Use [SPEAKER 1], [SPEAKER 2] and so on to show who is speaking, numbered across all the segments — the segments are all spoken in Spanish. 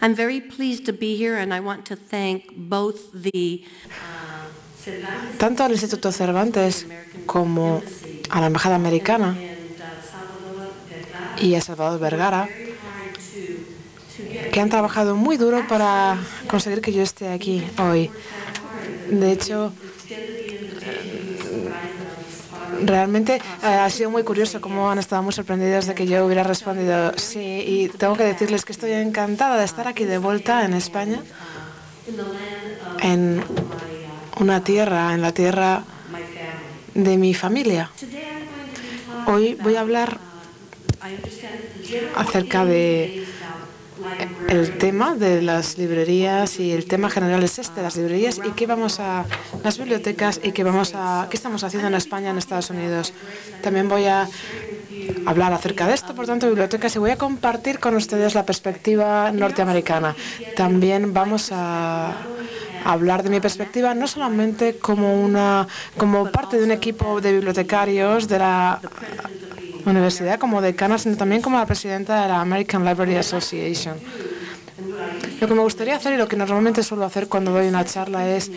[SPEAKER 1] I'm very pleased to be here, and I want to thank both the uh,
[SPEAKER 2] Tanto al Instituto Cervantes como a la Embajada Americana y a Salvador Vergara, que han trabajado muy duro para conseguir que yo esté aquí hoy. De hecho, realmente eh, ha sido muy curioso cómo han estado muy sorprendidos de que yo hubiera respondido sí. Y tengo que decirles que estoy encantada de estar aquí de vuelta en España, en una tierra, en la tierra de mi familia. Hoy voy a hablar acerca de el tema de las librerías y el tema general es este, las librerías y qué vamos a las bibliotecas y qué vamos a qué estamos haciendo en España en Estados Unidos. También voy a hablar acerca de esto, por tanto, bibliotecas y voy a compartir con ustedes la perspectiva norteamericana. También vamos a hablar de mi perspectiva no solamente como una como parte de un equipo de bibliotecarios de la universidad como decana, sino también como la presidenta de la American Library Association. Lo que me gustaría hacer y lo que normalmente suelo hacer cuando doy una charla es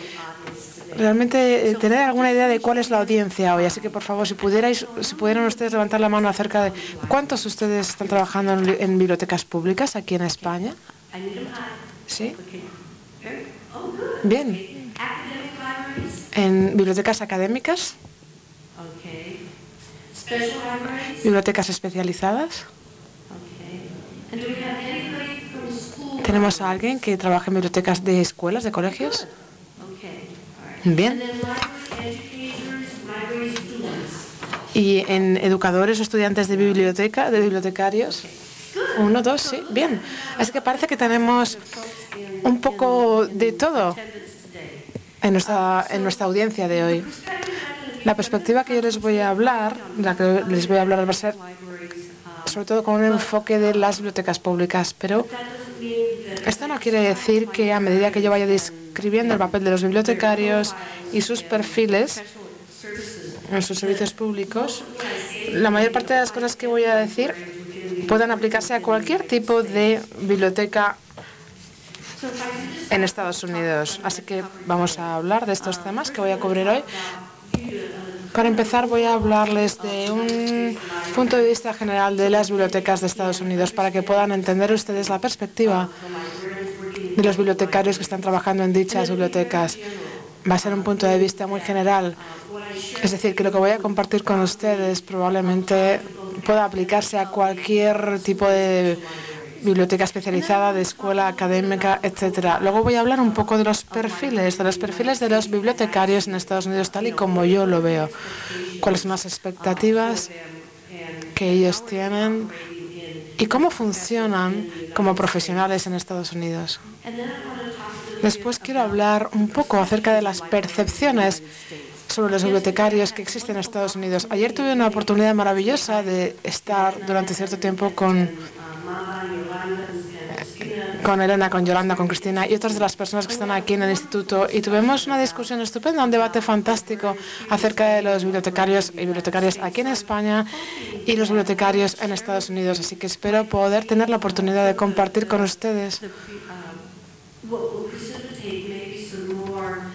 [SPEAKER 2] realmente eh, tener alguna idea de cuál es la audiencia hoy. Así que, por favor, si pudierais, si pudieran ustedes levantar la mano acerca de cuántos de ustedes están trabajando en, en bibliotecas públicas aquí en España. Sí, bien. En bibliotecas académicas,
[SPEAKER 1] from school?
[SPEAKER 2] Tenemos a alguien que trabaja en bibliotecas de escuelas, de colegios. Bien. Y en educadores o estudiantes de biblioteca, de bibliotecarios. Uno, dos, sí, bien. Así que parece que tenemos un poco de todo en nuestra, en nuestra audiencia de hoy. La perspectiva que yo les voy a hablar, la que les voy a hablar va a ser sobre todo con un enfoque de las bibliotecas públicas, pero esto no quiere decir que a medida que yo vaya describiendo el papel de los bibliotecarios y sus perfiles en sus servicios públicos, la mayor parte de las cosas que voy a decir puedan aplicarse a cualquier tipo de biblioteca en Estados Unidos. Así que vamos a hablar de estos temas que voy a cubrir hoy. Para empezar, voy a hablarles de un punto de vista general de las bibliotecas de Estados Unidos para que puedan entender ustedes la perspectiva de los bibliotecarios que están trabajando en dichas bibliotecas. Va a ser un punto de vista muy general. Es decir, que lo que voy a compartir con ustedes probablemente pueda aplicarse a cualquier tipo de biblioteca especializada, de escuela académica, etcétera. Luego voy a hablar un poco de los perfiles, de los perfiles de los bibliotecarios en Estados Unidos, tal y como yo lo veo. ¿Cuáles son las expectativas que ellos tienen y cómo funcionan como profesionales en Estados Unidos? Después quiero hablar un poco acerca de las percepciones sobre los bibliotecarios que existen en Estados Unidos. Ayer tuve una oportunidad maravillosa de estar durante cierto tiempo con con Elena, con Yolanda, con Cristina y otras de las personas que están aquí en el instituto y tuvimos una discusión estupenda, un debate fantástico acerca de los bibliotecarios y bibliotecarias aquí en España y los bibliotecarios en Estados Unidos. Así que espero poder tener la oportunidad de compartir con ustedes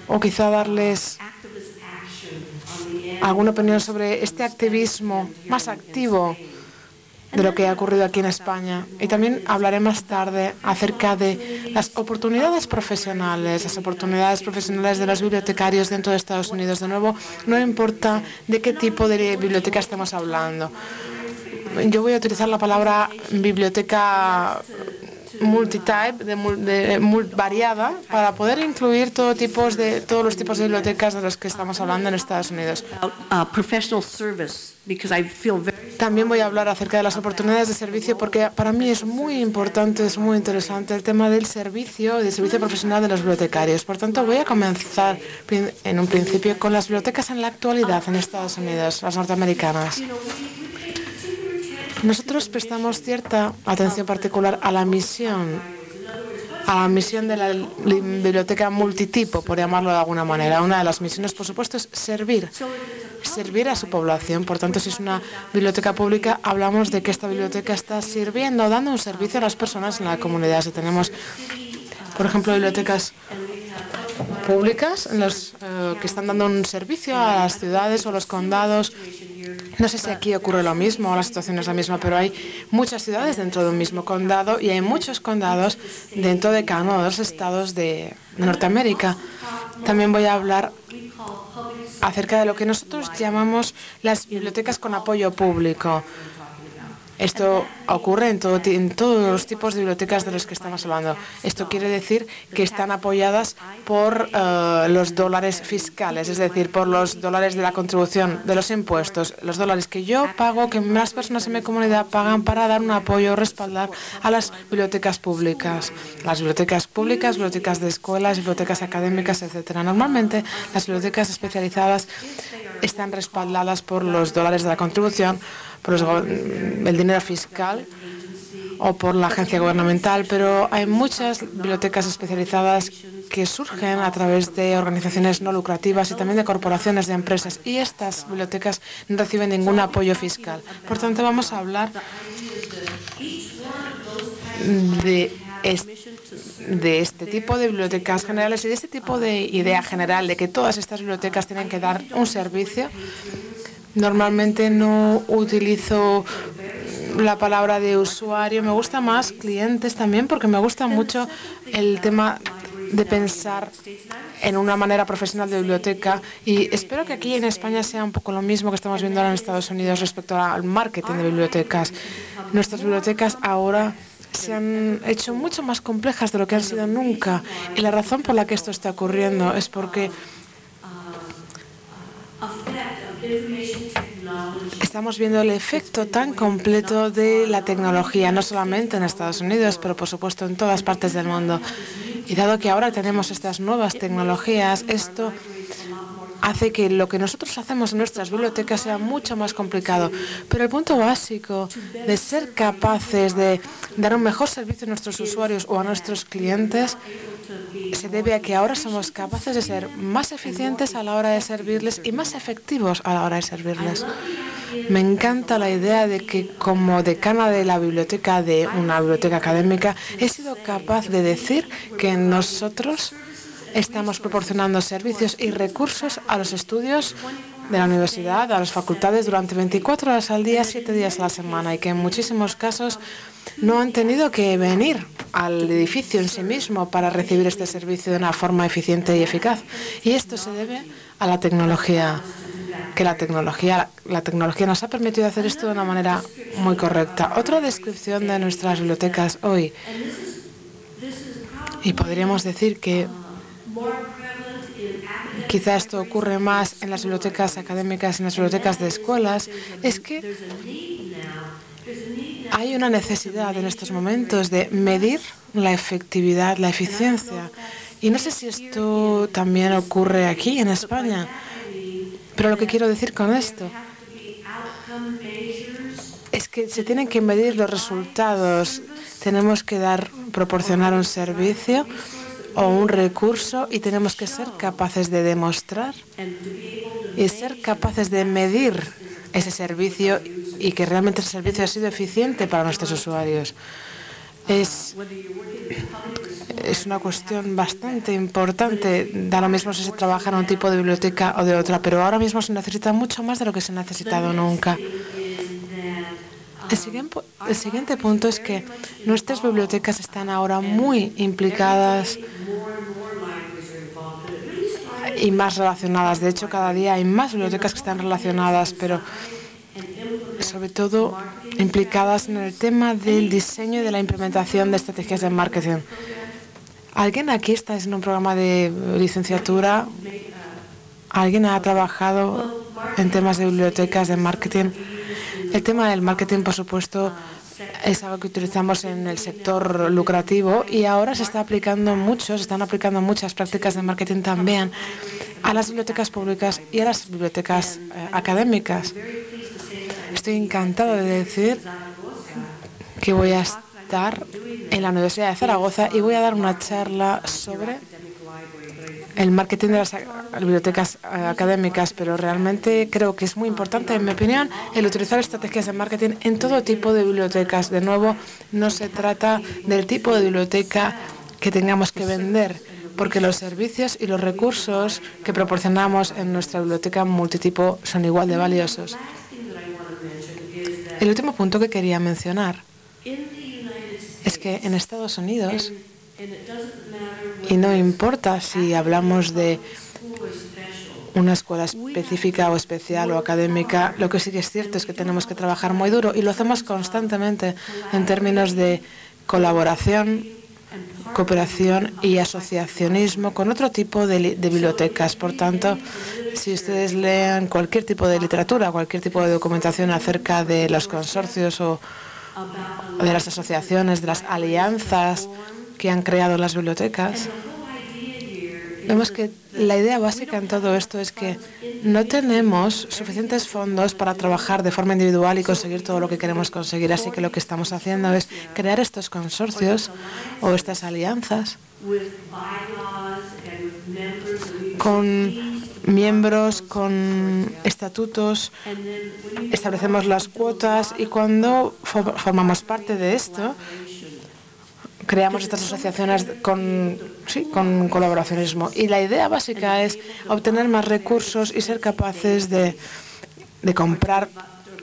[SPEAKER 2] o quizá darles alguna opinión sobre este activismo más activo de lo que ha ocurrido aquí en España. Y también hablaré más tarde acerca de las oportunidades profesionales, las oportunidades profesionales de los bibliotecarios dentro de Estados Unidos. De nuevo, no importa de qué tipo de biblioteca estemos hablando. Yo voy a utilizar la palabra biblioteca multitype, de, de mul- variada, para poder incluir todo tipos de, todos los tipos de bibliotecas de los que estamos hablando en Estados Unidos.
[SPEAKER 1] Uh,
[SPEAKER 2] También voy a hablar acerca de las oportunidades de servicio porque para mí es muy importante, es muy interesante el tema del servicio, del servicio profesional de los bibliotecarios. Por tanto, voy a comenzar en un principio con las bibliotecas en la actualidad en Estados Unidos, las norteamericanas. Nosotros prestamos cierta atención particular a la misión, a la misión de la li- biblioteca multitipo, por llamarlo de alguna manera. Una de las misiones, por supuesto, es servir. servir a su población. Por tanto, si es una biblioteca pública, hablamos de que esta biblioteca está sirviendo, dando un servicio a las personas en la comunidad. Si tenemos, por ejemplo, bibliotecas públicas eh, que están dando un servicio a las ciudades o los condados. No sé si aquí ocurre lo mismo o la situación es la misma, pero hay muchas ciudades dentro de un mismo condado y hay muchos condados dentro de cada uno de los estados de Norteamérica. También voy a hablar acerca de lo que nosotros llamamos las bibliotecas con apoyo público. Esto ocurre en, todo, en, todos los tipos de bibliotecas de los que estamos hablando. Esto quiere decir que están apoyadas por uh, los dólares fiscales, es decir, por los dólares de la contribución, de los impuestos, los dólares que yo pago, que más personas en mi comunidad pagan para dar un apoyo, respaldar a las bibliotecas públicas. Las bibliotecas públicas, bibliotecas de escuelas, bibliotecas académicas, etcétera. Normalmente las bibliotecas especializadas están respaldadas por los dólares de la contribución por el dinero fiscal o por la agencia gubernamental, pero hay muchas bibliotecas especializadas que surgen a través de organizaciones no lucrativas y también de corporaciones de empresas y estas bibliotecas no reciben ningún apoyo fiscal. Por tanto, vamos a hablar de este, tipo de bibliotecas generales y de este tipo de idea general de que todas estas bibliotecas tienen que dar un servicio Normalmente no utilizo la palabra de usuario, me gusta más clientes también porque me gusta mucho el tema de pensar en una manera profesional de biblioteca. Y espero que aquí en España sea un poco lo mismo que estamos viendo ahora en Estados Unidos respecto al marketing de bibliotecas. Nuestras bibliotecas ahora se han hecho mucho más complejas de lo que han sido nunca. Y la razón por la que esto está ocurriendo es porque Estamos viendo el efecto tan completo de la tecnología, no solamente en Estados Unidos, pero por supuesto en todas partes del mundo. Y dado que ahora tenemos estas nuevas tecnologías, esto hace que lo que nosotros hacemos en nuestras bibliotecas sea mucho más complicado. Pero el punto básico de ser capaces de dar un mejor servicio a nuestros usuarios o a nuestros clientes se debe a que ahora somos capaces de ser más eficientes a la hora de servirles y más efectivos a la hora de servirles. Me encanta la idea de que como decana de la biblioteca de una biblioteca académica he sido capaz de decir que nosotros Estamos proporcionando servicios y recursos a los estudios de la universidad, a las facultades durante 24 horas al día, 7 días a la semana y que en muchísimos casos no han tenido que venir al edificio en sí mismo para recibir este servicio de una forma eficiente y eficaz. Y esto se debe a la tecnología, que la tecnología, la tecnología nos ha permitido hacer esto de una manera muy correcta. Otra descripción de nuestras bibliotecas hoy, y podríamos decir que quizá esto ocurre más en las bibliotecas académicas, en las bibliotecas de escuelas, es que hay una necesidad en estos momentos de medir la efectividad, la eficiencia. Y no sé si esto también ocurre aquí en España, pero lo que quiero decir con esto es que se tienen que medir los resultados. Tenemos que dar, proporcionar un servicio o un recurso y tenemos que ser capaces de demostrar y ser capaces de medir ese servicio y que realmente ese servicio ha sido eficiente para nuestros usuarios. Es, es una cuestión bastante importante. Da lo mismo si se trabaja en un tipo de biblioteca o de otra, pero ahora mismo se necesita mucho más de lo que se ha necesitado nunca. El siguiente, punto es que nuestras bibliotecas están ahora muy implicadas y más relacionadas. De hecho, cada día hay más bibliotecas que están relacionadas, pero sobre todo implicadas en el tema del diseño y de la implementación de estrategias de marketing. ¿Alguien aquí está en un programa de licenciatura? ¿Alguien ha trabajado en temas de bibliotecas, de marketing? El tema del marketing, por supuesto, es algo que utilizamos en el sector lucrativo y ahora se está aplicando mucho, se están aplicando muchas prácticas de marketing también a las bibliotecas públicas y a las bibliotecas eh, académicas. Estoy encantado de decir que voy a estar en la Universidad de Zaragoza y voy a dar una charla sobre el marketing de las bibliotecas eh, académicas, pero realmente creo que es muy importante, en mi opinión, el utilizar estrategias de marketing en todo tipo de bibliotecas. De nuevo, no se trata del tipo de biblioteca que tengamos que vender, porque los servicios y los recursos que proporcionamos en nuestra biblioteca multitipo son igual de valiosos. El último punto que quería mencionar es que en Estados Unidos y no importa si hablamos de una escuela específica o especial o académica, lo que sí que es cierto es que tenemos que trabajar muy duro y lo hacemos constantemente en términos de colaboración, cooperación y asociacionismo con otro tipo de, de bibliotecas. Por tanto, si ustedes leen cualquier tipo de literatura, cualquier tipo de documentación acerca de los consorcios o de las asociaciones, de las alianzas que han creado las bibliotecas, vemos que la idea básica en todo esto es que no tenemos suficientes fondos para trabajar de forma individual y conseguir todo lo que queremos conseguir. Así que lo que estamos haciendo es crear estos consorcios o estas alianzas con miembros, con estatutos, establecemos las cuotas y cuando formamos parte de esto, creamos estas asociaciones con, colaboracionismo. Y la idea básica es obtener más recursos y ser capaces de, de comprar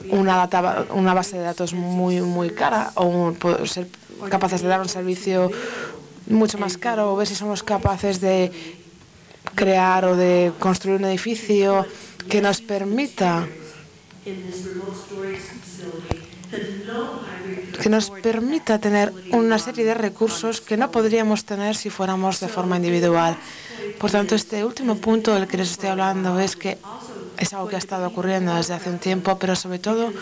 [SPEAKER 2] una, una base de datos muy, muy cara o ser capaces de dar un servicio mucho más caro o ver si somos capaces de crear o de construir un edificio que nos permita que nos permita tener una serie de recursos que no podríamos tener si fuéramos de forma individual. Por tanto, este último punto del que les estoy hablando es que es algo que ha estado ocurriendo desde hace un tiempo, pero sobre todo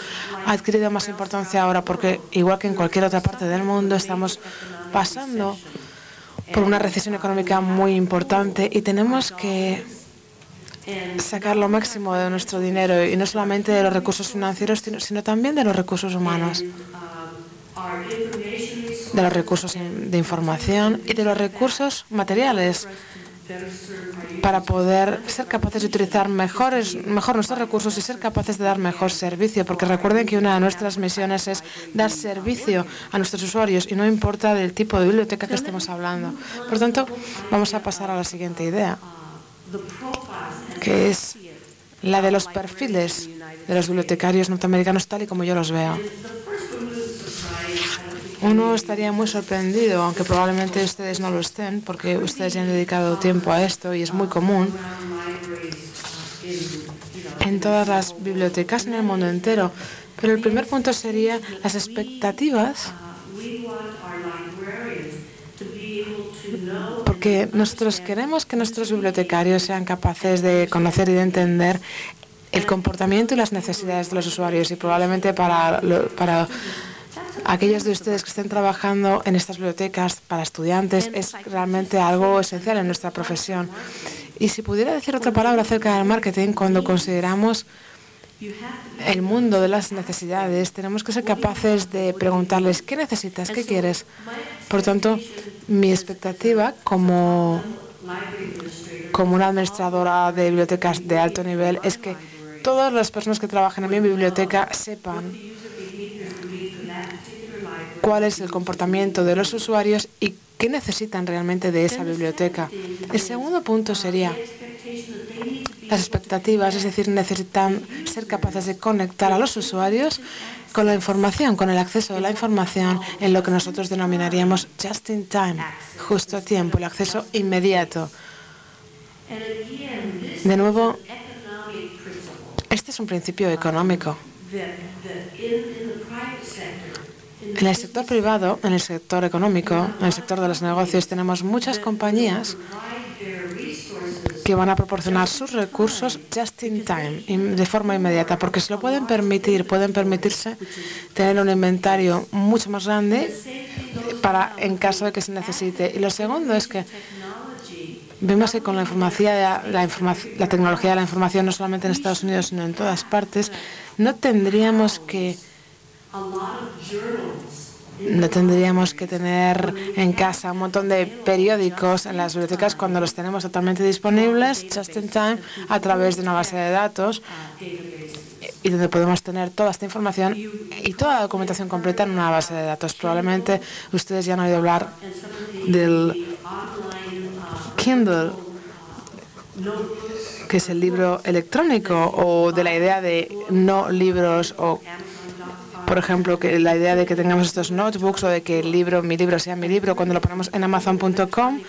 [SPEAKER 2] ha adquirido más importancia ahora porque, igual que en cualquier otra parte del mundo, estamos pasando por una recesión económica muy importante y tenemos que sacar lo máximo de nuestro dinero y no solamente de los recursos financieros, sino también de los recursos humanos, de los recursos de información y de los recursos materiales para poder ser capaces de utilizar mejores, mejor nuestros recursos y ser capaces de dar mejor servicio. Porque recuerden que una de nuestras misiones es dar servicio a nuestros usuarios y no importa del tipo de biblioteca que estemos hablando. Por tanto, vamos a pasar a la siguiente idea que es la de los perfiles de los bibliotecarios norteamericanos tal y como yo los veo. Uno estaría muy sorprendido, aunque probablemente ustedes no lo estén, porque ustedes ya han dedicado tiempo a esto y es muy común en todas las bibliotecas en el mundo entero. Pero el primer punto sería las expectativas porque nosotros queremos que nuestros bibliotecarios sean capaces de conocer y de entender el comportamiento y las necesidades de los usuarios y probablemente para, para aquellos de ustedes que estén trabajando en estas bibliotecas para estudiantes es realmente algo esencial en nuestra profesión. Y si pudiera decir otra palabra acerca del marketing, cuando consideramos el mundo de las necesidades, tenemos que ser capaces de preguntarles qué necesitas, qué quieres. Por tanto, mi expectativa como, como una administradora de bibliotecas de alto nivel es que todas las personas que trabajan en mi biblioteca sepan cuál es el comportamiento de los usuarios y qué necesitan realmente de esa biblioteca. El segundo punto sería las expectativas, es decir, necesitan ser capaces de conectar a los usuarios con la información, con el acceso a la información en lo que nosotros denominaríamos just in time, justo a tiempo, el acceso inmediato. De nuevo, este es un principio económico. En el sector privado, en el sector económico, en el sector de los negocios, tenemos muchas compañías que van a proporcionar sus recursos just in time, de forma inmediata, porque se lo pueden permitir, pueden permitirse tener un inventario mucho más grande para en caso de que se necesite. Y lo segundo es que vemos que con la, información, la, la tecnología de la información, no solamente en Estados Unidos, sino en todas partes, no tendríamos que No tendríamos que tener en casa un montón de periódicos en las bibliotecas cuando los tenemos totalmente disponibles, just in time, a través de una base de datos y donde podemos tener toda esta información y toda la documentación completa en una base de datos. Probablemente ustedes ya han oído hablar del Kindle, que es el libro electrónico, o de la idea de no libros, o por ejemplo, que la idea de que tengamos estos notebooks o de que el libro, mi libro sea mi libro, cuando lo ponemos en amazon.com,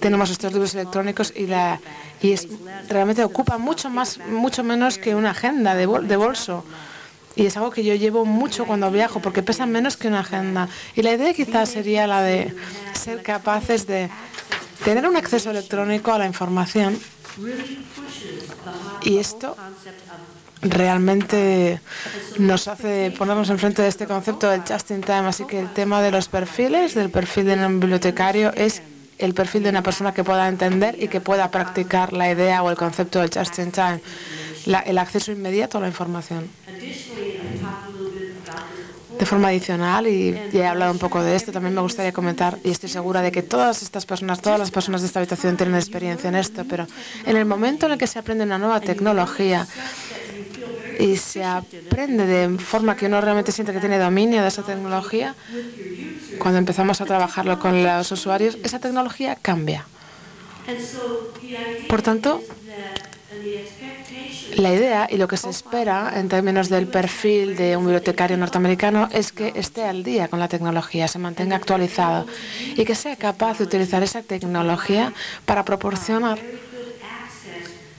[SPEAKER 2] tenemos estos libros electrónicos y la y es, realmente ocupa mucho más, mucho menos que una agenda de, de bolso. Y es algo que yo llevo mucho cuando viajo, porque pesa menos que una agenda. Y la idea quizás sería la de ser capaces de tener un acceso electrónico a la información. Y esto realmente nos hace ponernos enfrente de este concepto del just in time. Así que el tema de los perfiles, del perfil de un bibliotecario, es el perfil de una persona que pueda entender y que pueda practicar la idea o el concepto del just in time, el acceso inmediato a la información. De forma adicional, y ya he hablado un poco de esto, también me gustaría comentar, y estoy segura de que todas estas personas, todas las personas de esta habitación tienen experiencia en esto, pero en el momento en el que se aprende una nueva tecnología y se aprende de forma que uno realmente siente que tiene dominio de esa tecnología, cuando empezamos a trabajarlo con los usuarios, esa tecnología cambia. Por tanto, la idea y lo que se espera en términos del perfil de un bibliotecario norteamericano es que esté al día con la tecnología, se mantenga actualizado y que sea capaz de utilizar esa tecnología para proporcionar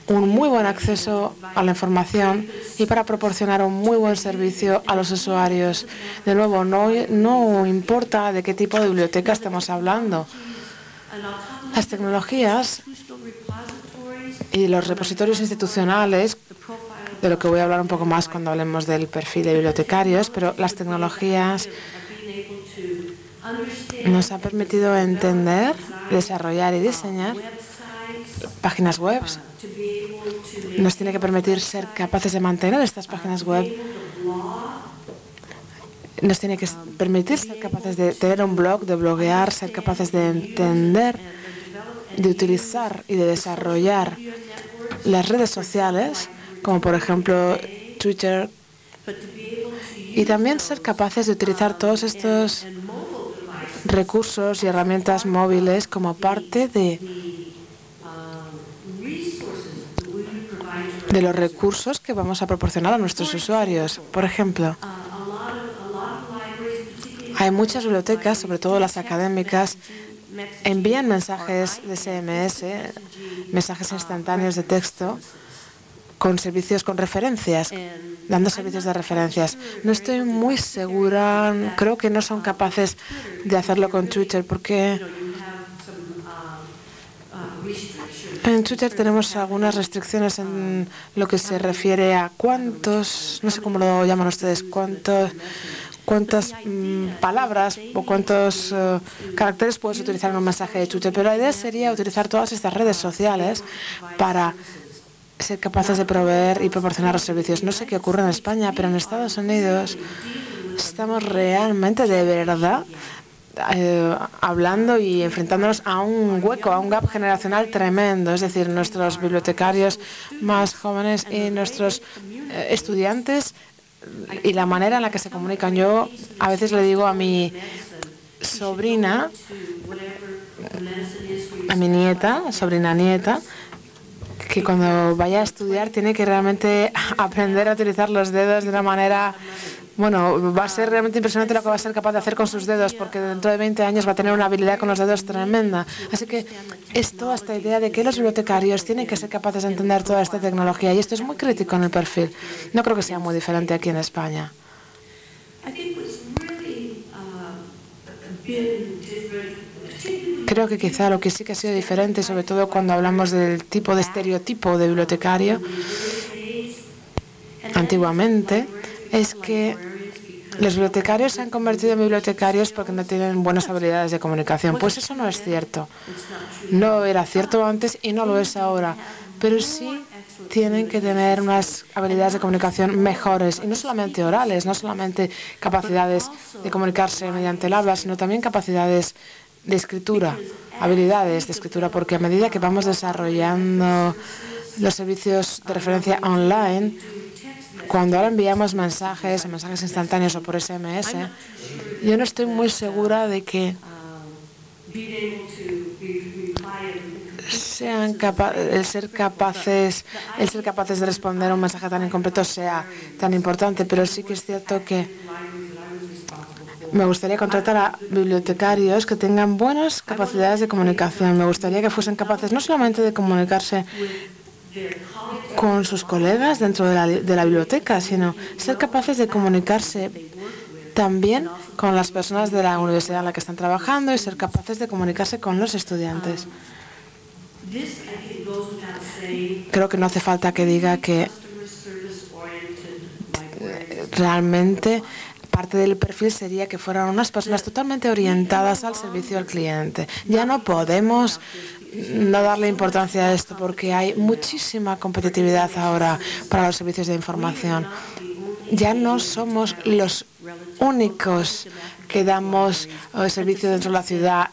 [SPEAKER 2] un muy buen acceso a la información y para proporcionar un muy buen servicio a los usuarios. De nuevo, no, no importa de qué tipo de biblioteca estemos hablando. Las tecnologías y los repositorios institucionales, de lo que voy a hablar un poco más cuando hablemos del perfil de bibliotecarios, pero las tecnologías nos han permitido entender, desarrollar y diseñar páginas web nos tiene que permitir ser capaces de mantener estas páginas web. Nos tiene que permitir ser capaces de tener un blog, de bloguear, ser capaces de entender, de utilizar y de desarrollar las redes sociales, como por ejemplo Twitter, y también ser capaces de utilizar todos estos recursos y herramientas móviles como parte de de los recursos que vamos a proporcionar a nuestros usuarios. Por ejemplo, hay muchas bibliotecas, sobre todo las académicas, envían mensajes de SMS, mensajes instantáneos de texto, con servicios con referencias, dando servicios de referencias. No estoy muy segura, creo que no son capaces de hacerlo con Twitter porque en Twitter tenemos algunas restricciones en lo que se refiere a cuántos, no sé cómo lo llaman ustedes, cuántos, cuántas mm, palabras o cuántos eh, caracteres puedes utilizar en un mensaje de Twitter. Pero la idea sería utilizar todas estas redes sociales para ser capaces de proveer y proporcionar los servicios. No sé qué ocurre en España, pero en Estados Unidos estamos realmente de verdad eh, hablando y enfrentándonos a un hueco, a un gap generacional tremendo. Es decir, nuestros bibliotecarios más jóvenes y nuestros eh, estudiantes y la manera en la que se comunican. Yo a veces le digo a mi sobrina, a mi nieta, sobrina nieta, que cuando vaya a estudiar tiene que realmente aprender a utilizar los dedos de una manera bueno, va a ser realmente impresionante lo que va a ser capaz de hacer con sus dedos, porque dentro de 20 años va a tener una habilidad con los dedos tremenda. Así que es toda esta idea de que los bibliotecarios tienen que ser capaces de entender toda esta tecnología, y esto es muy crítico en el perfil. No creo que sea muy diferente aquí en España. Creo que quizá lo que sí que ha sido diferente, sobre todo cuando hablamos del tipo de estereotipo de bibliotecario, antiguamente, es que los bibliotecarios se han convertido en bibliotecarios porque no tienen buenas habilidades de comunicación. Pues eso no es cierto. No era cierto antes y no lo es ahora. Pero sí tienen que tener unas habilidades de comunicación mejores, y no solamente orales, no solamente capacidades de comunicarse mediante el habla, sino también capacidades de escritura, habilidades de escritura, porque a medida que vamos desarrollando los servicios de referencia online, cuando ahora enviamos mensajes, mensajes instantáneos o por SMS, yo no estoy muy segura de que sean el ser capaces ser capaces de responder un mensaje tan incompleto sea tan importante, pero sí que es cierto que me gustaría contratar a bibliotecarios que tengan buenas capacidades de comunicación. Me gustaría que fuesen capaces no solamente de comunicarse con sus colegas dentro de la, biblioteca, sino ser capaces de comunicarse también con las personas de la universidad en la que están trabajando y ser capaces de comunicarse con los estudiantes. Creo que no hace falta que diga que realmente parte del perfil sería que fueran unas personas totalmente orientadas al servicio al cliente. Ya no podemos no darle importancia a esto porque hay muchísima competitividad ahora para los servicios de información. Ya no somos los únicos que damos el servicio dentro de la ciudad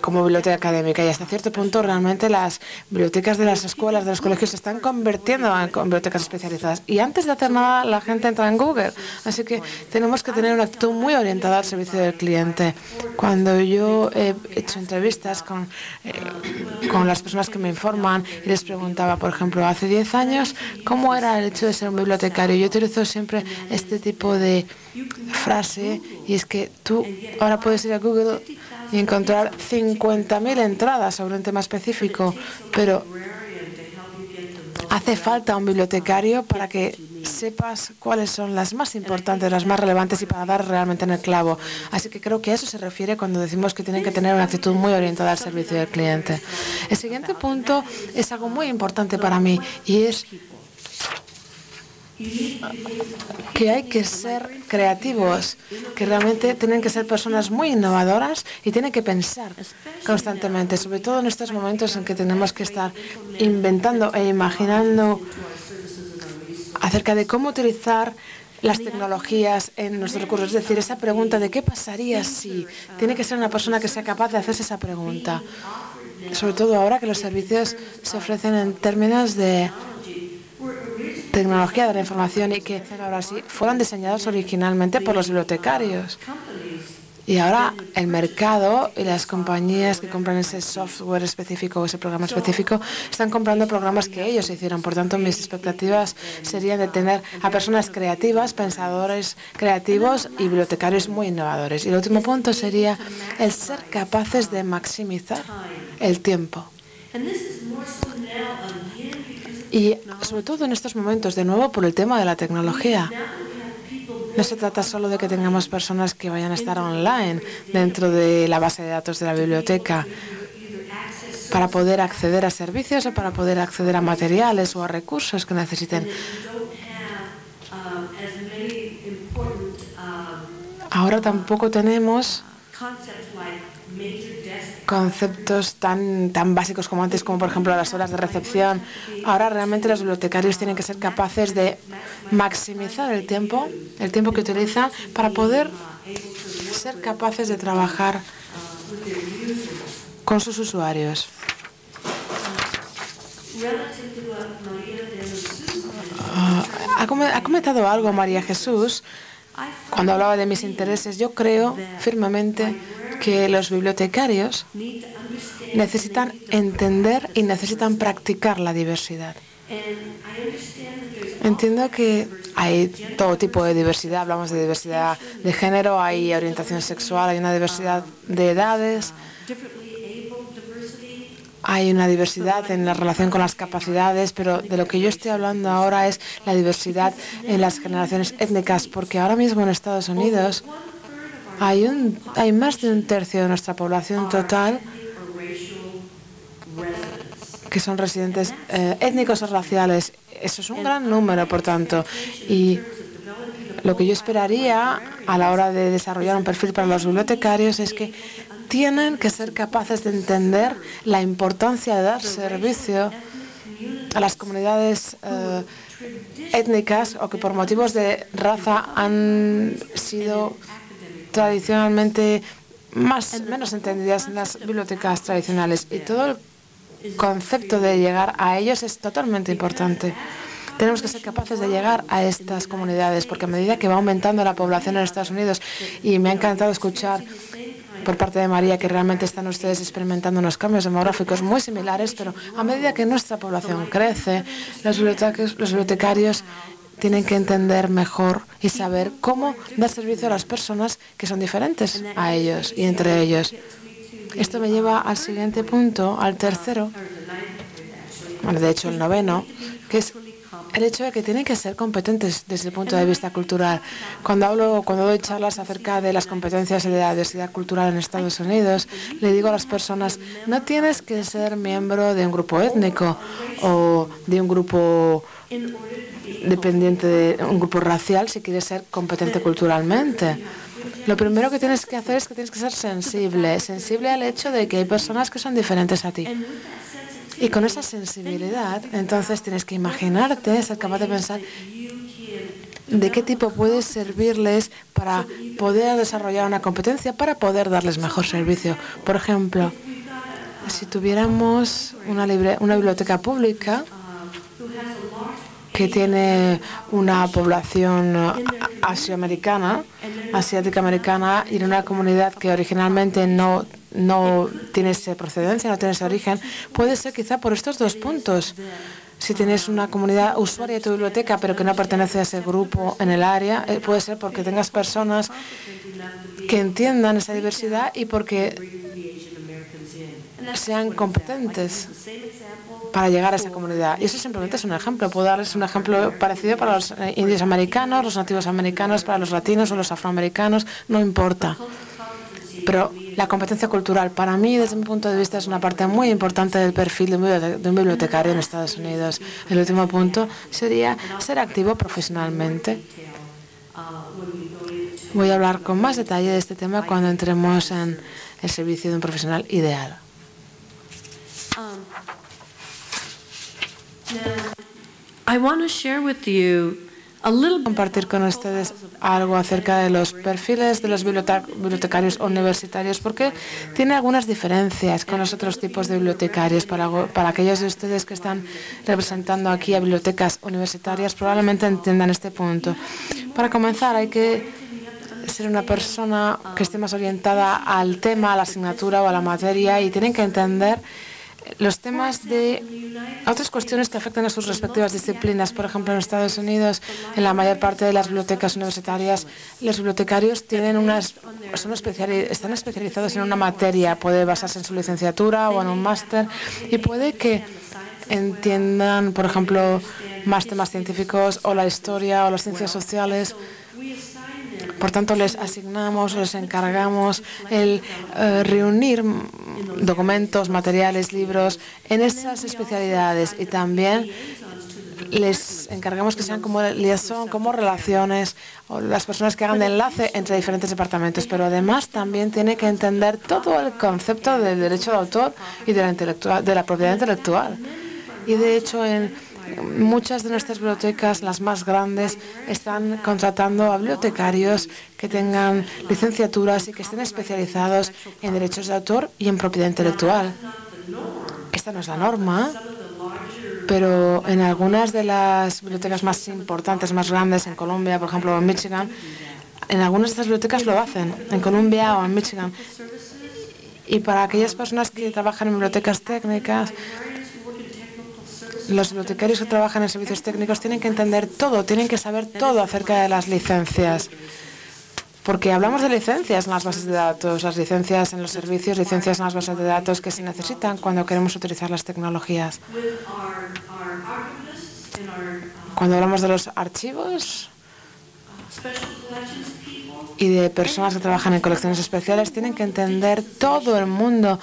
[SPEAKER 2] como biblioteca académica y hasta cierto punto realmente las bibliotecas de las escuelas, de los colegios se están convirtiendo en bibliotecas especializadas. Y antes de hacer nada, la gente entra en Google. Así que tenemos que tener una actitud muy orientada al servicio del cliente. Cuando yo he hecho entrevistas con, eh, con las personas que me informan y les preguntaba, por ejemplo, hace 10 años, ¿cómo era el hecho de ser un bibliotecario? Yo utilizo siempre este tipo de frase y es que tú ahora puedes ir a Google y encontrar 50.000 entradas sobre un tema específico, pero hace falta un bibliotecario para que sepas cuáles son las más importantes, las más relevantes y para dar realmente en el clavo. Así que creo que a eso se refiere cuando decimos que tienen que tener una actitud muy orientada al servicio del cliente. El siguiente punto es algo muy importante para mí y es que hay que ser creativos, que realmente tienen que ser personas muy innovadoras y tienen que pensar constantemente, sobre todo en estos momentos en que tenemos que estar inventando e imaginando acerca de cómo utilizar las tecnologías en nuestros recursos. Es decir, esa pregunta de qué pasaría si tiene que ser una persona que sea capaz de hacerse esa pregunta. Sobre todo ahora que los servicios se ofrecen en términos de tecnología de la información y que ahora sí fueron diseñados originalmente por los bibliotecarios. Y ahora el mercado y las compañías que compran ese software específico o ese programa específico están comprando programas que ellos hicieron. Por tanto, mis expectativas serían de tener a personas creativas, pensadores creativos y bibliotecarios muy innovadores. Y el último punto sería el ser capaces de maximizar el tiempo. Y sobre todo en estos momentos, de nuevo, por el tema de la tecnología. No se trata solo de que tengamos personas que vayan a estar online dentro de la base de datos de la biblioteca para poder acceder a servicios o para poder acceder a materiales o a recursos que necesiten. Ahora tampoco tenemos conceptos tan, tan básicos como antes, como por ejemplo las horas de recepción. Ahora realmente los bibliotecarios tienen que ser capaces de maximizar el tiempo, el tiempo que utilizan, para poder ser capaces de trabajar con sus usuarios. Ah, ha comentado algo María Jesús cuando hablaba de mis intereses. Yo creo firmemente que los bibliotecarios necesitan entender y necesitan practicar la diversidad. Entiendo que hay todo tipo de diversidad, hablamos de diversidad de género, hay orientación sexual, hay una diversidad de edades, hay una diversidad en la relación con las capacidades, pero de lo que yo estoy hablando ahora es la diversidad en las generaciones étnicas, porque ahora mismo en Estados Unidos hay, un, hay más de un tercio de nuestra población total que son residentes eh, étnicos o raciales. Eso es un gran número, por tanto. Y lo que yo esperaría a la hora de desarrollar un perfil para los bibliotecarios es que tienen que ser capaces de entender la importancia de dar servicio a las comunidades eh, étnicas o que por motivos de raza han sido tradicionalmente más, menos entendidas en las bibliotecas tradicionales. Y todo el concepto de llegar a ellos es totalmente importante. Tenemos que ser capaces de llegar a estas comunidades, porque a medida que va aumentando la población en Estados Unidos, y me ha encantado escuchar por parte de María que realmente están ustedes experimentando unos cambios demográficos muy similares, pero a medida que nuestra población crece, los los bibliotecarios tienen que entender mejor y saber cómo dar servicio a las personas que son diferentes a ellos y entre ellos. Esto me lleva al siguiente punto, al tercero, bueno, de hecho el noveno, que es el hecho de que tienen que ser competentes desde el punto de vista cultural. Cuando hablo, cuando doy charlas acerca de las competencias y de la diversidad cultural en Estados Unidos, le digo a las personas, no tienes que ser miembro de un grupo étnico o de un grupo dependiente de un grupo racial si quieres ser competente culturalmente. Lo primero que tienes que hacer es que tienes que ser sensible, sensible al hecho de que hay personas que son diferentes a ti. Y con esa sensibilidad, entonces tienes que imaginarte, ser capaz de pensar de qué tipo puedes servirles para poder desarrollar una competencia, para poder darles mejor servicio. Por ejemplo, si tuviéramos una, una biblioteca pública que tiene una población asioamericana, asiática americana, y en una comunidad que originalmente no no tiene esa procedencia, no tiene ese origen, puede ser quizá por estos dos puntos. Si tienes una comunidad usuaria de tu biblioteca, pero que no pertenece a ese grupo en el área, eh, puede ser porque tengas personas que entiendan esa diversidad y porque sean competentes para llegar a esa comunidad. Y eso simplemente es un ejemplo. Puedo darles un ejemplo parecido para los eh, indios americanos, los nativos americanos, para los latinos o los afroamericanos, no importa. Pero la competencia cultural, para mí, desde mi punto de vista, es una parte muy importante del perfil de un bibliotecario en Estados Unidos. El último punto sería ser activo profesionalmente. Voy a hablar con más detalle de este tema cuando entremos en el servicio de un profesional ideal. Um, I want to share with you compartir con ustedes algo acerca de los perfiles de los bibliotecarios universitarios, porque tiene algunas diferencias con los otros tipos de bibliotecarios. Para, para aquellos de ustedes que están representando aquí a bibliotecas universitarias, probablemente entiendan este punto. Para comenzar, hay que ser una persona que esté más orientada al tema, a la asignatura o a la materia y tienen que entender los temas de otras cuestiones que afectan a sus respectivas disciplinas. Por ejemplo, en Estados Unidos, en la mayor parte de las bibliotecas universitarias, los bibliotecarios tienen unas, son están especializados en una materia. Puede basarse en su licenciatura o en un máster y puede que entiendan, por ejemplo, más temas científicos o la historia o las ciencias sociales por tanto, les asignamos, les encargamos el eh, reunir documentos, materiales, libros en esas especialidades y también les encargamos que sean como liaison, como relaciones, o las personas que hagan de enlace entre diferentes departamentos, pero además también tiene que entender todo el concepto del derecho de autor y de la, de la propiedad intelectual. Y de hecho, en Muchas de nuestras bibliotecas, las más grandes, están contratando a bibliotecarios que tengan licenciaturas y que estén especializados en derechos de autor y en propiedad intelectual. Esta no es la norma, pero en algunas de las bibliotecas más importantes, más grandes, en Colombia, por ejemplo, en Michigan, en algunas de estas bibliotecas lo hacen, en Colombia o en Michigan. Y para aquellas personas que trabajan en bibliotecas técnicas, los bibliotecarios que trabajan en servicios técnicos tienen que entender todo, tienen que saber todo acerca de las licencias. Porque hablamos de licencias en las bases de datos, las licencias en los servicios, licencias en las bases de datos que se necesitan cuando queremos utilizar las tecnologías. Cuando hablamos de los archivos y de personas que trabajan en colecciones especiales, tienen que entender todo el mundo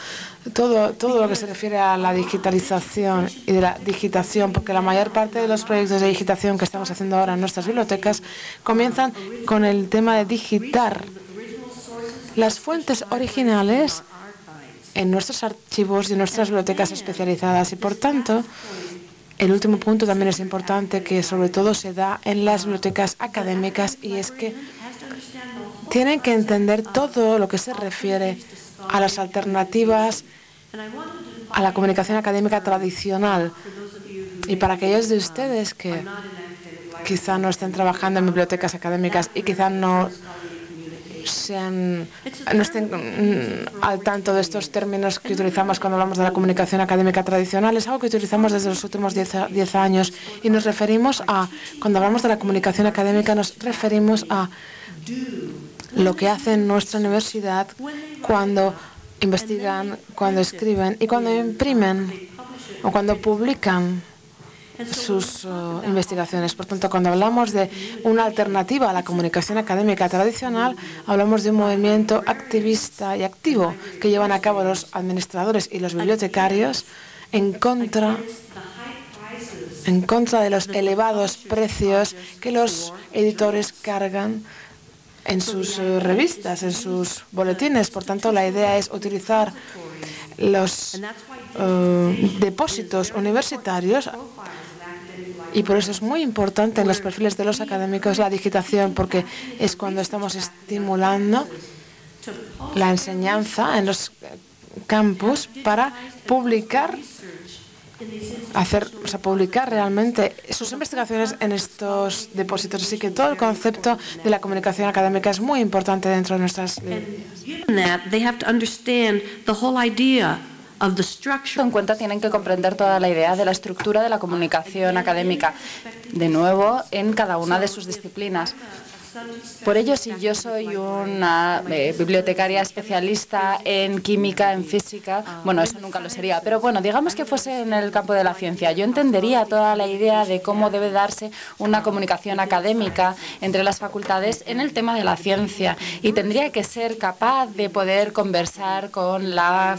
[SPEAKER 2] todo, todo lo que se refiere a la digitalización y de la digitación, porque la mayor parte de los proyectos de digitación que estamos haciendo ahora en nuestras bibliotecas comienzan con el tema de digitar. Las fuentes originales en nuestros archivos y en nuestras bibliotecas especializadas. Y, por tanto, el último punto también es importante, que sobre todo se da en las bibliotecas académicas, y es que tienen que entender todo lo que se refiere a las alternativas a la comunicación académica tradicional. Y para aquellos de ustedes que quizá no estén trabajando en bibliotecas académicas y quizá no sean, no estén mm, al tanto de estos términos que utilizamos cuando hablamos de la comunicación académica tradicional. Es algo que utilizamos desde los últimos 10 años y nos referimos a, cuando hablamos de la comunicación académica, nos referimos a lo que hace nuestra universidad cuando investigan, cuando escriben y cuando imprimen o cuando publican sus uh, investigaciones. Por tanto, cuando hablamos de una alternativa a la comunicación académica tradicional, hablamos de un movimiento activista y activo que llevan a cabo los administradores y los bibliotecarios en contra en contra de los elevados precios que los editores cargan en sus uh, revistas, en sus boletines. Por tanto, la idea es utilizar los uh, depósitos universitarios y por eso es muy importante en los perfiles de los académicos la digitación, porque es cuando estamos estimulando la enseñanza en los campus para publicar hacer, o sea, publicar realmente sus investigaciones en estos depósitos. Así que todo el concepto de la comunicación académica es muy importante dentro de nuestras
[SPEAKER 3] en cuenta tienen que comprender toda la idea de la estructura de la comunicación académica, de nuevo, en cada una de sus disciplinas. Por ello, si yo soy una eh, bibliotecaria especialista en química, en física, bueno, eso nunca lo sería, pero bueno, digamos que fuese en el campo de la ciencia, yo entendería toda la idea de cómo debe darse una comunicación académica entre las facultades en el tema de la ciencia y tendría que ser capaz de poder conversar con, la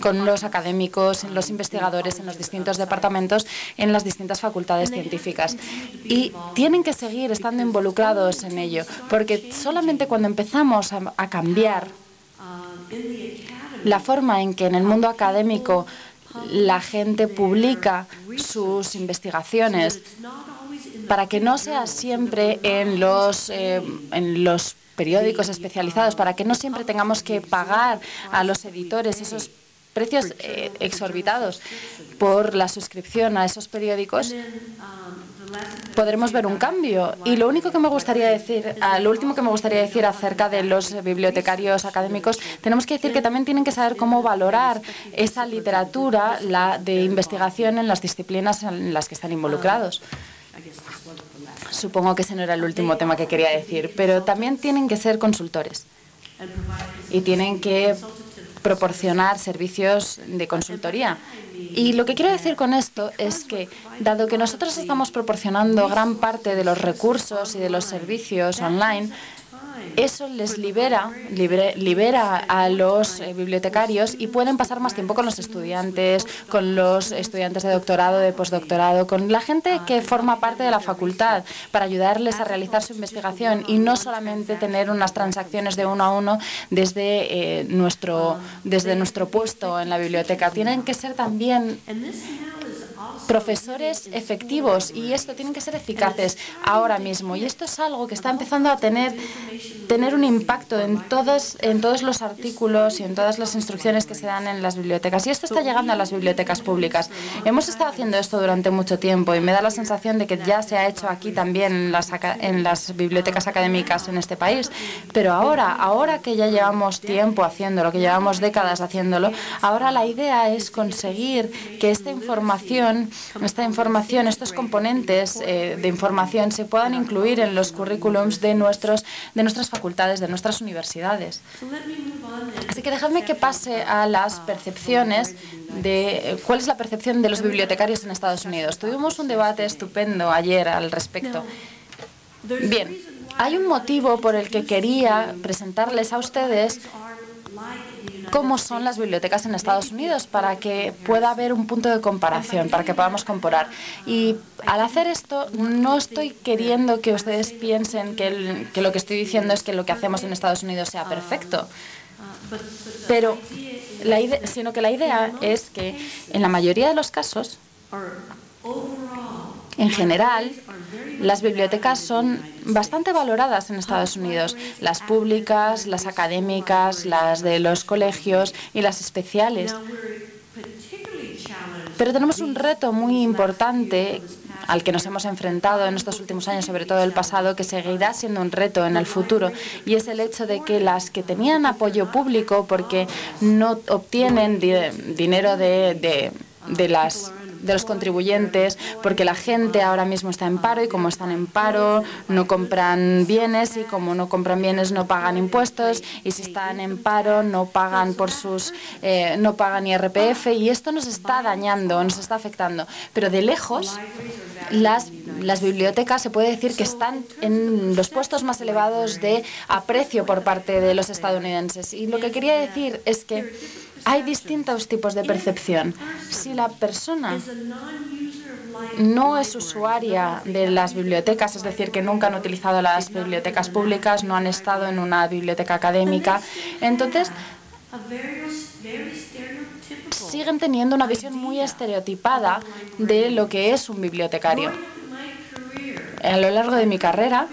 [SPEAKER 3] con los académicos, los investigadores en los distintos departamentos, en las distintas facultades científicas. Y tienen que seguir estando involucrados en ello porque solamente cuando empezamos a, cambiar la forma en que en el mundo académico la gente publica sus investigaciones, para que no sea siempre en los, eh, en los periódicos especializados, para que no siempre tengamos que pagar a los editores esos precios eh, exorbitados por la suscripción a esos periódicos, podremos ver un cambio. Y lo único que me gustaría decir, lo último que me gustaría decir acerca de los bibliotecarios académicos, tenemos que decir que también tienen que saber cómo valorar esa literatura, la de investigación en las disciplinas en las que están involucrados. Supongo que ese no era el último tema que quería decir, pero también tienen que ser consultores y tienen que proporcionar servicios de consultoría. Y lo que quiero decir con esto es que, dado que nosotros estamos proporcionando gran parte de los recursos y de los servicios online, eso les libera, libera a los eh, bibliotecarios y pueden pasar más tiempo con los estudiantes, con los estudiantes de doctorado, de postdoctorado, con la gente que forma parte de la facultad para ayudarles a realizar su investigación y no solamente tener unas transacciones de uno a uno desde, eh, nuestro, desde nuestro puesto en la biblioteca. Tienen que ser también profesores efectivos y esto tienen que ser eficaces ahora mismo. Y esto es algo que está empezando a tener, tener un impacto en todos, en todos los artículos y en todas las instrucciones que se dan en las bibliotecas. Y esto está llegando a las bibliotecas públicas. Hemos estado haciendo esto durante mucho tiempo y me da la sensación de que ya se ha hecho aquí también en las, en las bibliotecas académicas en este país. Pero ahora, ahora que ya llevamos tiempo haciéndolo, que llevamos décadas haciéndolo, ahora la idea es conseguir que esta información esta información, estos componentes eh, de información se puedan incluir en los currículums de, nuestros, de nuestras facultades, de nuestras universidades. Así que dejadme que pase a las percepciones de cuál es la percepción de los bibliotecarios en Estados Unidos. Tuvimos un debate estupendo ayer al respecto. Bien, hay un motivo por el que quería presentarles a ustedes cómo son las bibliotecas en Estados Unidos para que pueda haber un punto de comparación, para que podamos comparar. Y al hacer esto, no estoy queriendo que ustedes piensen que, lo que estoy diciendo es que lo que hacemos en Estados Unidos sea perfecto. Pero sino que la idea es que en la mayoría de los casos En general, las bibliotecas son bastante valoradas en Estados Unidos, las públicas, las académicas, las de los colegios y las especiales. Pero tenemos un reto muy importante al que nos hemos enfrentado en estos últimos años, sobre todo el pasado, que seguirá siendo un reto en el futuro, y es el hecho de que las que tenían apoyo público porque no obtienen dinero de, de las de los contribuyentes, porque la gente ahora mismo está en paro y como están en paro no compran bienes y como no compran bienes no pagan impuestos y si están en paro no pagan por sus eh, no pagan IRPF y esto nos está dañando, nos está afectando. Pero de lejos las, las bibliotecas se puede decir que están en los puestos más elevados de aprecio por parte de los estadounidenses. Y lo que quería decir es que hay distintos tipos de percepción. Si la persona no es usuaria de las bibliotecas, es decir, que nunca han utilizado las bibliotecas públicas, no han estado en una biblioteca académica, entonces siguen teniendo una visión muy estereotipada de lo que es un bibliotecario. A lo largo de mi carrera,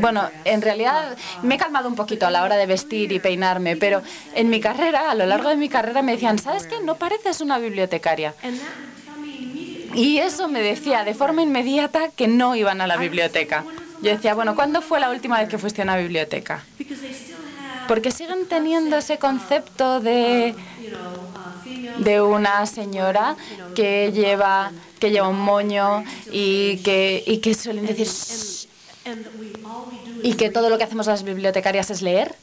[SPEAKER 3] bueno, en realidad me he calmado un poquito a la hora de vestir y peinarme, pero en mi carrera, a lo largo de mi carrera, me decían, ¿sabes qué? No pareces una bibliotecaria. Y eso me decía de forma inmediata que no iban a la biblioteca. Yo decía, bueno, ¿cuándo fue la última vez que fuiste a una biblioteca? Porque siguen teniendo ese concepto de, de una señora que lleva, que lleva un moño y que, y que suelen decir y que todo lo que hacemos las bibliotecarias es leer.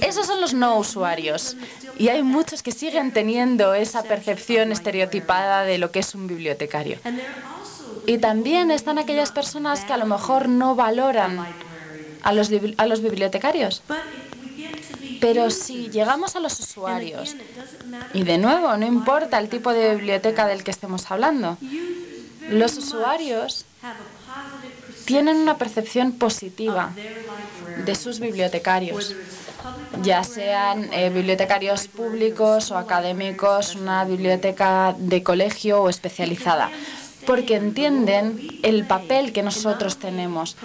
[SPEAKER 3] Esos son los no usuarios. Y hay muchos que siguen teniendo esa percepción estereotipada de lo que es un bibliotecario. Y también están aquellas personas que a lo mejor no valoran a los, a los bibliotecarios. Pero si llegamos a los usuarios, y de nuevo, no importa el tipo de biblioteca del que estemos hablando, los usuarios tienen una percepción positiva de sus bibliotecarios, ya sean eh, bibliotecarios públicos o académicos, una biblioteca de colegio o especializada, porque entienden el papel que nosotros tenemos,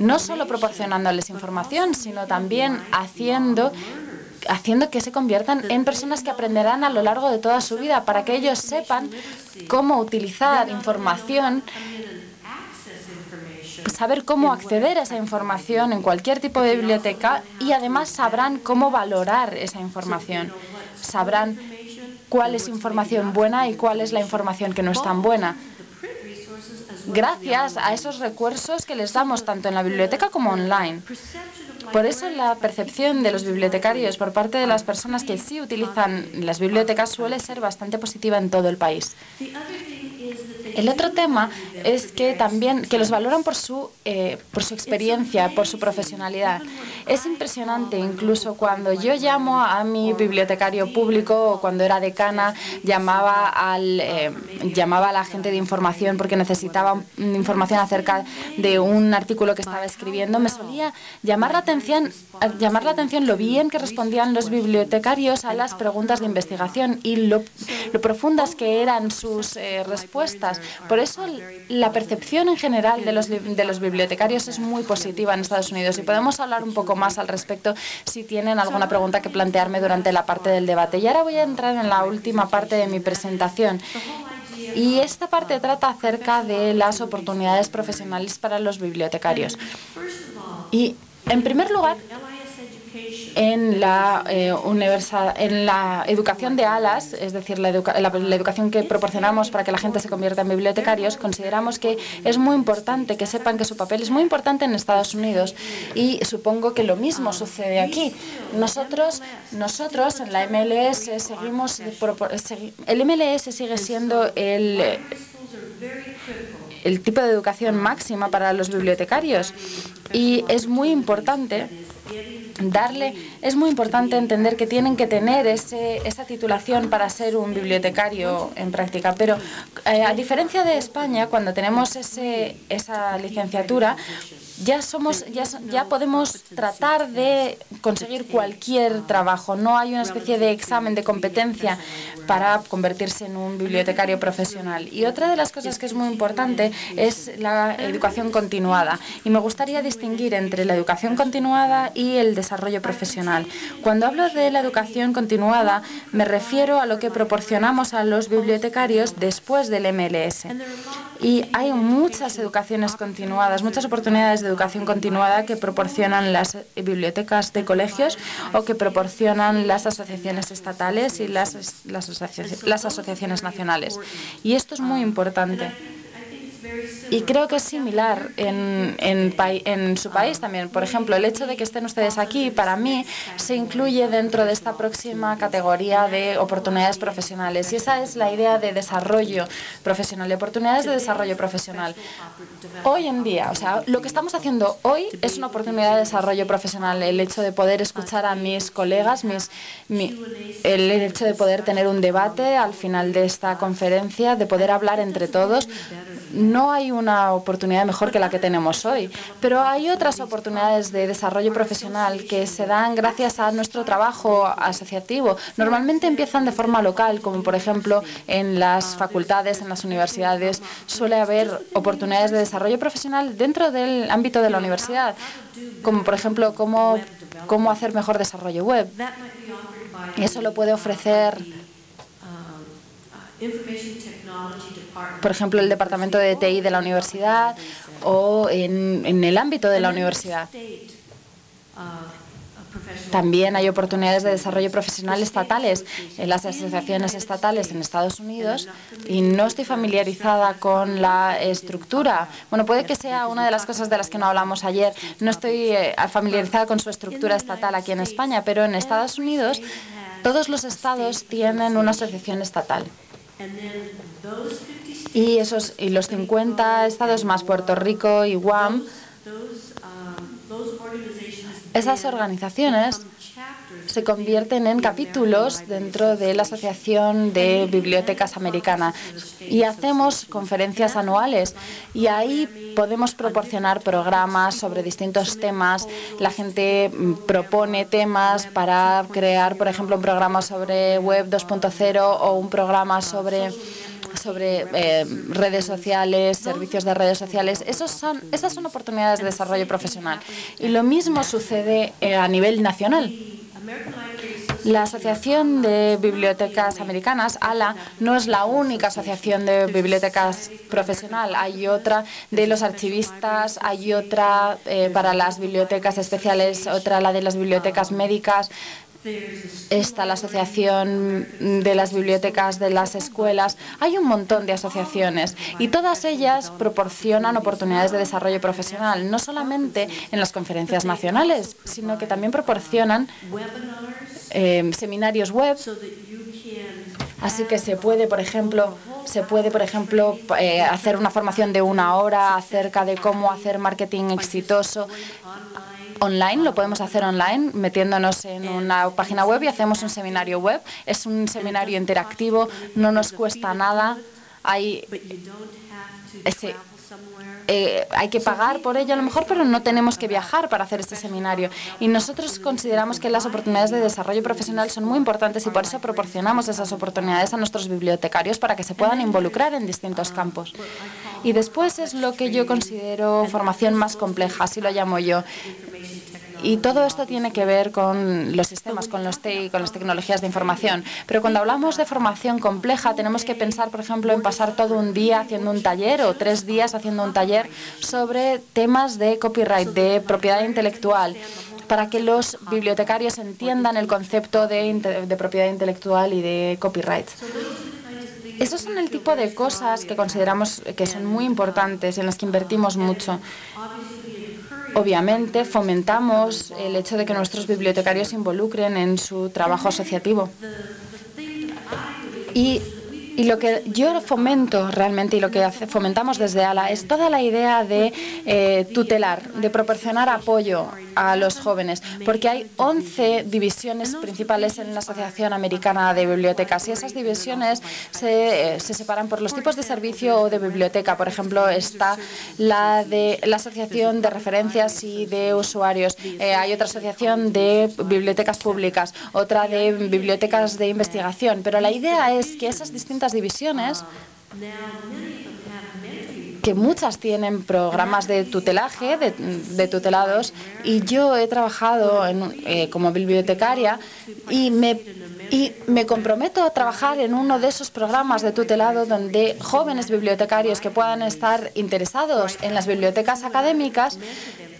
[SPEAKER 3] no solo proporcionándoles información, sino también haciendo haciendo que se conviertan en personas que aprenderán a lo largo de toda su vida para que ellos sepan cómo utilizar información saber cómo acceder a esa información en cualquier tipo de biblioteca y además sabrán cómo valorar esa información. Sabrán cuál es información buena y cuál es la información que no es tan buena. Gracias a esos recursos que les damos tanto en la biblioteca como online. Por eso la percepción de los bibliotecarios por parte de las personas que sí utilizan las bibliotecas suele ser bastante positiva en todo el país. El otro tema es que también que los valoran por su eh, por su experiencia, por su profesionalidad. Es impresionante, incluso cuando yo llamo a mi bibliotecario público o cuando era decana llamaba al eh, llamaba a la gente de información porque necesitaba información acerca de un artículo que estaba escribiendo, me solía llamar la atención llamar la atención lo bien que respondían los bibliotecarios a las preguntas de investigación y lo, profundas que eran sus eh, respuestas. Por eso la percepción en general de los, de los bibliotecarios es muy positiva en Estados Unidos y podemos hablar un poco más al respecto si tienen alguna pregunta que plantearme durante la parte del debate. Y ahora voy a entrar en la última parte de mi presentación. Y esta parte trata acerca de las oportunidades profesionales para los bibliotecarios. Y en primer lugar, en la, eh, en la educación de alas, es decir, la, la, educación que proporcionamos para que la gente se convierta en bibliotecarios, consideramos que es muy importante que sepan que su papel es muy importante en Estados Unidos y supongo que lo mismo sucede aquí. Nosotros, nosotros en la MLS seguimos, el MLS sigue siendo el el tipo de educación máxima para los bibliotecarios y es muy importante darle, es muy importante entender que tienen que tener ese, esa titulación para ser un bibliotecario en práctica. Pero eh, a diferencia de España, cuando tenemos ese, esa licenciatura, ya somos, ya, podemos tratar de conseguir cualquier trabajo. No hay una especie de examen de competencia para convertirse en un bibliotecario profesional. Y otra de las cosas que es muy importante es la educación continuada. Y me gustaría distinguir entre la educación continuada y el desarrollo profesional. Cuando hablo de la educación continuada, me refiero a lo que proporcionamos a los bibliotecarios después del MLS. Y hay muchas educaciones continuadas, muchas oportunidades de educación continuada que proporcionan las bibliotecas de colegios o que proporcionan las asociaciones estatales y las, las, las asociaciones nacionales. Y esto es muy importante. Y creo que es similar en, su país también. Por ejemplo, el hecho de que estén ustedes aquí, para mí, se incluye dentro de esta próxima categoría de oportunidades profesionales. Y esa es la idea de desarrollo profesional, de oportunidades de desarrollo profesional. Hoy en día, o sea, lo que estamos haciendo hoy es una oportunidad de desarrollo profesional. El hecho de poder escuchar a mis colegas, mis, mi, el hecho de poder tener un debate al final de esta conferencia, de poder hablar entre todos. No hay una oportunidad mejor que la que tenemos hoy, pero hay otras oportunidades de desarrollo profesional que se dan gracias a nuestro trabajo asociativo. Normalmente empiezan de forma local, como por ejemplo en las facultades, en las universidades. Suele haber oportunidades de desarrollo profesional dentro del ámbito de la universidad, como por ejemplo cómo, cómo hacer mejor desarrollo web. Eso lo puede ofrecer por ejemplo, el departamento de TI de la universidad o en, en el ámbito de la universidad. También hay oportunidades de desarrollo profesional estatales en las asociaciones estatales en Estados Unidos y no estoy familiarizada con la estructura. Bueno, puede que sea una de las cosas de las que no hablamos ayer. No estoy eh, familiarizada con su estructura estatal aquí en España, pero en Estados Unidos todos los estados tienen una asociación estatal. Y, esos, y los 50 estados más Puerto Rico y Guam, esas organizaciones se convierten en capítulos dentro de la Asociación de Bibliotecas Americanas y hacemos conferencias anuales y ahí podemos proporcionar programas sobre distintos temas. La gente mm, propone temas para crear, por ejemplo, un programa sobre Web 2.0 o un programa sobre sobre eh, redes sociales, servicios de redes sociales. Esos son, esas son oportunidades de desarrollo profesional. Y lo mismo sucede eh, a nivel nacional. La Asociación de Bibliotecas Americanas, ALA, no es la única asociación de bibliotecas profesional. Hay otra de los archivistas, hay otra eh, para las bibliotecas especiales, otra la de las bibliotecas médicas, está la Asociación de las Bibliotecas de las Escuelas. Hay un montón de asociaciones y todas ellas proporcionan oportunidades de desarrollo profesional, no solamente en las conferencias nacionales, sino que también proporcionan eh, seminarios web. Así que se puede, por ejemplo, se puede, por ejemplo, eh, hacer una formación de una hora acerca de cómo hacer marketing exitoso online, lo podemos hacer online metiéndonos en una página web y hacemos un seminario web. Es un seminario interactivo, no nos cuesta nada. Hay, ese, eh, hay que pagar por ello a lo mejor, pero no tenemos que viajar para hacer este seminario. Y nosotros consideramos que las oportunidades de desarrollo profesional son muy importantes y por eso proporcionamos esas oportunidades a nuestros bibliotecarios para que se puedan involucrar en distintos campos. Y después es lo que yo considero formación más compleja, así lo llamo yo. Y todo esto tiene que ver con los sistemas, con los con las tecnologías de información. Pero cuando hablamos de formación compleja, tenemos que pensar, por ejemplo, en pasar todo un día haciendo un taller o tres días haciendo un taller sobre temas de copyright, de propiedad intelectual para que los bibliotecarios entiendan el concepto de, de propiedad intelectual y de copyright. Esos son el tipo de cosas que consideramos que son muy importantes, en las que invertimos mucho. Obviamente fomentamos el hecho de que nuestros bibliotecarios se involucren en su trabajo asociativo. Y Y lo que yo fomento realmente y lo que fomentamos desde ALA es toda la idea de eh, tutelar, de proporcionar apoyo a los jóvenes, porque hay 11 divisiones principales en la Asociación Americana de Bibliotecas y esas divisiones se, eh, se separan por los tipos de servicio o de biblioteca. Por ejemplo, está la de la Asociación de Referencias y de Usuarios, eh, hay otra asociación de bibliotecas públicas, otra de bibliotecas de investigación, pero la idea es que esas distintas divisiones que muchas tienen programas de tutelaje, de, tutelados, y yo he trabajado eh, como bibliotecaria y me, y me comprometo a trabajar en uno de esos programas de tutelado donde jóvenes bibliotecarios que puedan estar interesados en las bibliotecas académicas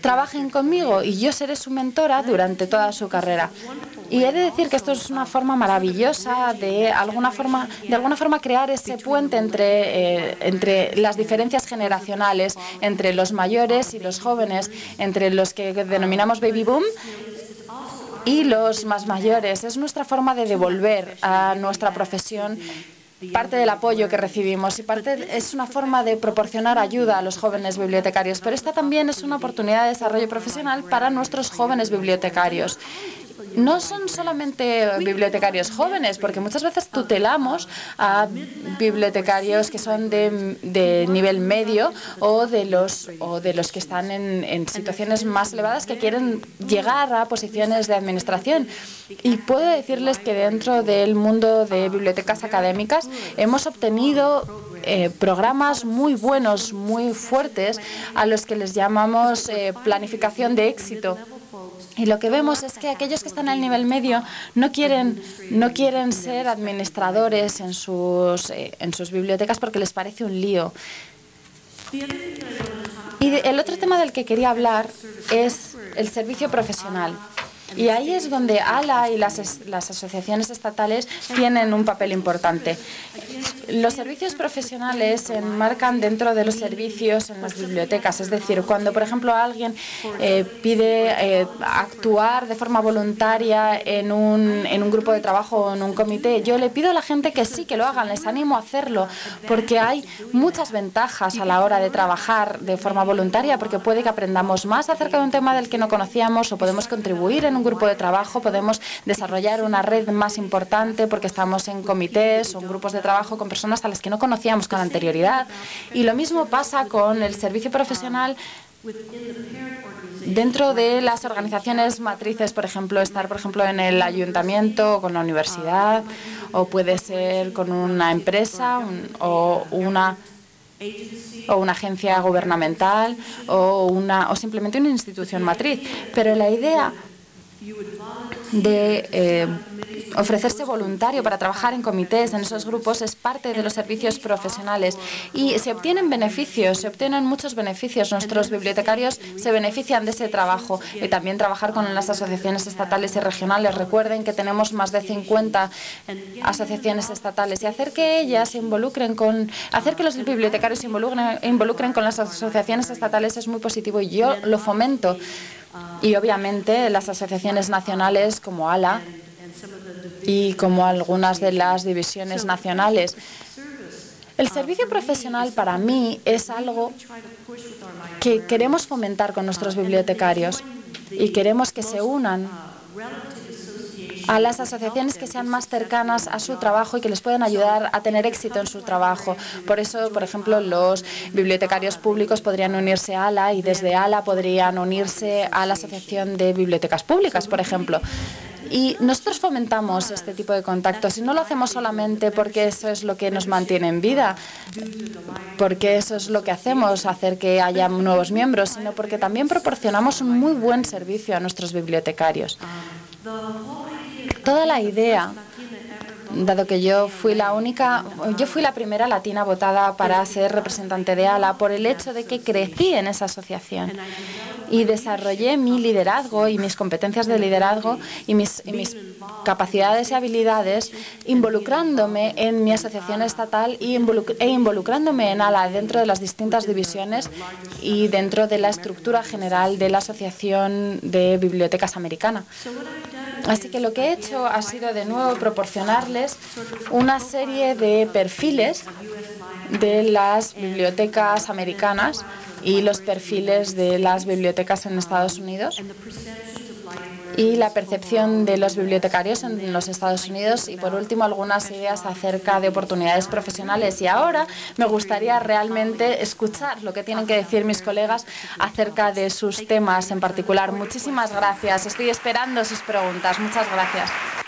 [SPEAKER 3] trabajen conmigo y yo seré su mentora durante toda su carrera. Y he de decir que esto es una forma maravillosa de alguna forma, de alguna forma crear ese puente entre, eh, entre las diferencias generacionales, entre los mayores y los jóvenes, entre los que denominamos baby boom y los más mayores. Es nuestra forma de devolver a nuestra profesión parte del apoyo que recibimos y parte es una forma de proporcionar ayuda a los jóvenes bibliotecarios, pero esta también es una oportunidad de desarrollo profesional para nuestros jóvenes bibliotecarios no son solamente bibliotecarios jóvenes, porque muchas veces tutelamos a bibliotecarios que son de, nivel medio o de los, o de los que están en, situaciones más elevadas que quieren llegar a posiciones de administración. Y puedo decirles que dentro del mundo de bibliotecas académicas hemos obtenido eh, programas muy buenos, muy fuertes, a los que les llamamos eh, planificación de éxito. Y lo que vemos es que aquellos que están al nivel medio no quieren, no quieren ser administradores en sus, eh, en sus bibliotecas porque les parece un lío. Y el otro tema del que quería hablar es el servicio profesional. Y ahí es donde ALA y las, las asociaciones estatales tienen un papel importante. Los servicios profesionales se enmarcan dentro de los servicios en las bibliotecas. Es decir, cuando, por ejemplo, alguien eh, pide eh, actuar de forma voluntaria en un, en un grupo de trabajo o en un comité, yo le pido a la gente que sí, que lo hagan, les animo a hacerlo, porque hay muchas ventajas a la hora de trabajar de forma voluntaria, porque puede que aprendamos más acerca de un tema del que no conocíamos o podemos contribuir en un grupo de trabajo, podemos desarrollar una red más importante porque estamos en comités o en grupos de trabajo con personas a las que no conocíamos con anterioridad. Y lo mismo pasa con el servicio profesional dentro de las organizaciones matrices, por ejemplo, estar, por ejemplo, en el ayuntamiento o con la universidad, o puede ser con una empresa o una o una agencia gubernamental o una o simplemente una institución matriz. Pero la idea de eh, ofrecerse voluntario para trabajar en comités, en esos grupos, es parte de los servicios profesionales. Y se obtienen beneficios, se obtienen muchos beneficios. Nuestros bibliotecarios se benefician de ese trabajo y también trabajar con las asociaciones estatales y regionales. Recuerden que tenemos más de 50 asociaciones estatales y hacer que ellas se involucren con, hacer que los bibliotecarios se involucren, involucren con las asociaciones estatales es muy positivo y yo lo fomento y obviamente las asociaciones nacionales como ALA y como algunas de las divisiones nacionales. El servicio profesional para mí es algo que queremos fomentar con nuestros bibliotecarios y queremos que se unan a las asociaciones que sean más cercanas a su trabajo y que les puedan ayudar a tener éxito en su trabajo. Por eso, por ejemplo, los bibliotecarios públicos podrían unirse a ALA y desde ALA podrían unirse a la Asociación de Bibliotecas Públicas, por ejemplo. Y nosotros fomentamos este tipo de contactos y no lo hacemos solamente porque eso es lo que nos mantiene en vida, porque eso es lo que hacemos, hacer que haya nuevos miembros, sino porque también proporcionamos un muy buen servicio a nuestros bibliotecarios toda la idea, dado que yo fui la única, yo fui la primera latina votada para ser representante de ALA por el hecho de que crecí en esa asociación y desarrollé mi liderazgo y mis competencias de liderazgo y mis, capacidades y habilidades involucrándome en mi asociación estatal e involucrándome en ALA dentro de las distintas divisiones y dentro de la estructura general de la Asociación de Bibliotecas Americana. Así que lo que he hecho ha sido de nuevo proporcionarles una serie de perfiles de las bibliotecas americanas y los perfiles de las bibliotecas en Estados Unidos y la percepción de los bibliotecarios en los Estados Unidos y por último algunas ideas acerca de oportunidades profesionales. Y ahora me gustaría realmente escuchar lo que tienen que decir mis colegas acerca de sus temas en particular. Muchísimas gracias. Estoy esperando sus preguntas. Muchas gracias.